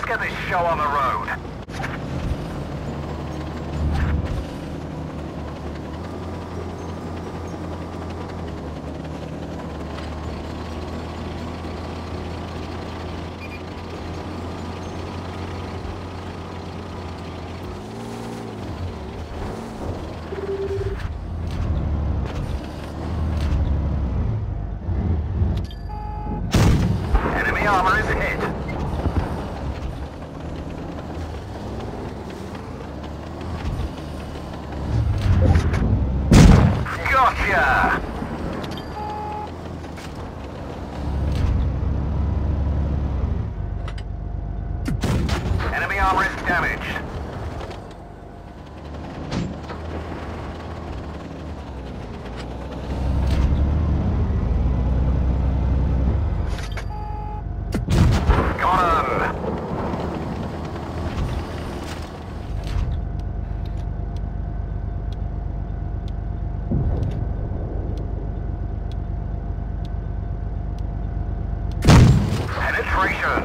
Let's get this show on the road. Enemy armor is hit. area. Enemy armor is damaged. penetration.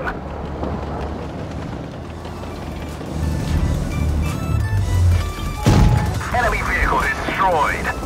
Enemy vehicle destroyed.